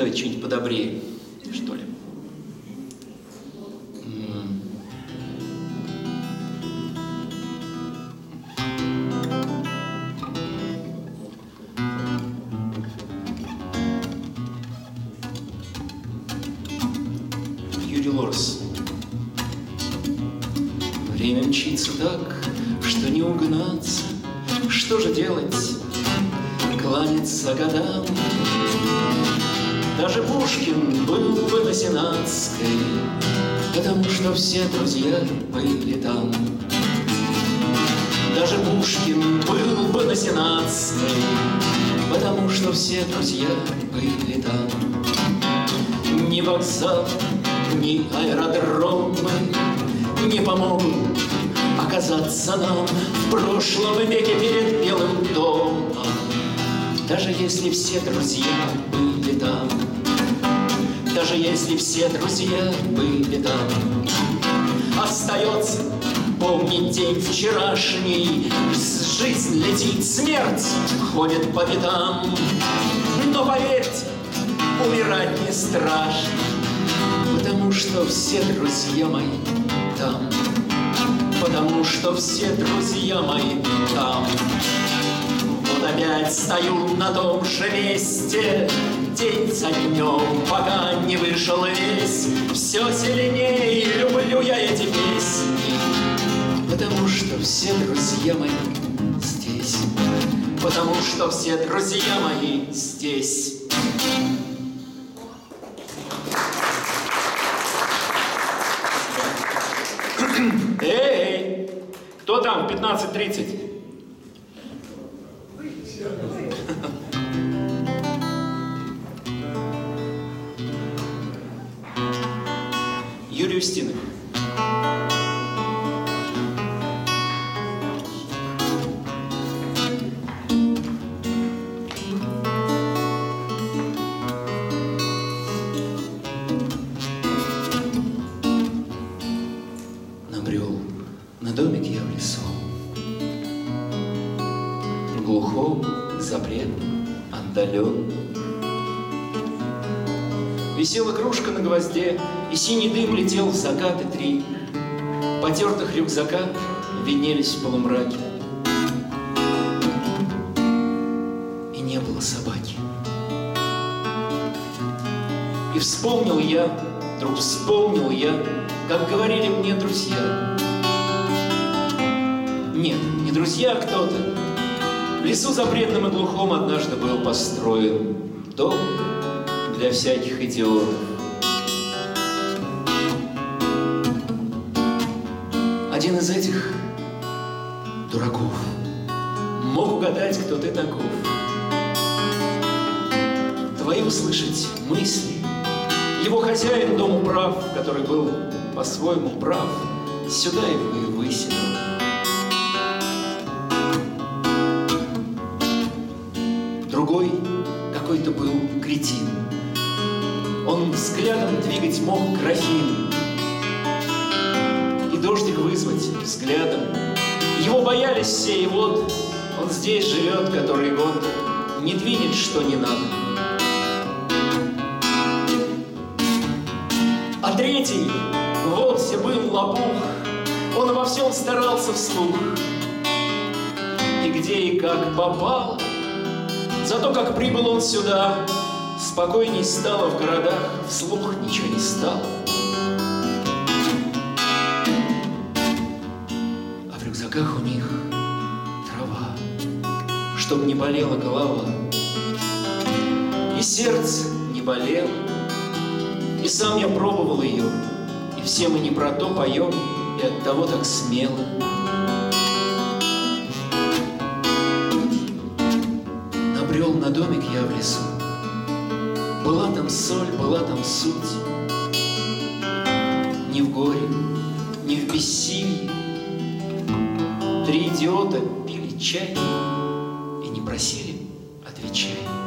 Давайте что-нибудь подобрее, что ли. Юрий Лорс. Время мчится так, что не угнаться. Что же делать? Кланяться годам. Даже Пушкин был бы на Сенатской, Потому что все друзья были там. Даже Пушкин был бы на Сенатской, Потому что все друзья были там. Ни вокзал, ни аэродромы Не помогут оказаться нам В прошлом веке перед Белым домом Даже если все друзья были там. Даже если все друзья были там. Остается помнить день вчерашний. Жизнь летит, смерть ходит по пятам Но поверьте, умирать не страшно, Потому что все друзья мои там, Потому что все друзья мои там. Опять стою на том же месте, День за днем, пока не вышел весь, Все сильнее люблю я эти песни, Потому что все друзья мои здесь, Потому что все друзья мои здесь. Эй, кто там в 15.30? Юрий Устинов. Набрел на домик я в лесу, Глухом, запретном, отдален. Висела кружка на гвозде, И синий дым летел в закаты три. Потертых рюкзака виднелись в полумраке. И не было собаки. И вспомнил я, вдруг вспомнил я, Как говорили мне друзья. Нет, не друзья, а кто-то. В лесу запретном и глухом однажды был построен дом для всяких идиотов. Один из этих дураков мог угадать, кто ты таков. Твои услышать мысли. Его хозяин дому прав, который был по-своему прав, сюда его и выселил. Другой какой-то был кретин. Он взглядом двигать мог графин Дождик вызвать взглядом. Его боялись все, и вот он здесь живет который год, Не двинет, что не надо. А третий вовсе был лопух, Он во всем старался вслух. И где и как попало, Зато как прибыл он сюда, Спокойней стало в городах, Вслух ничего не стало. Рюкзаках у них трава, Чтоб не болела голова, И сердце не болело, И сам я пробовал ее, И все мы не про то поем, И от того так смело. Набрел на домик я в лесу, Была там соль, была там суть. Ни в горе, ни в бессилии Три идиота пили чай И не просили «отвечай».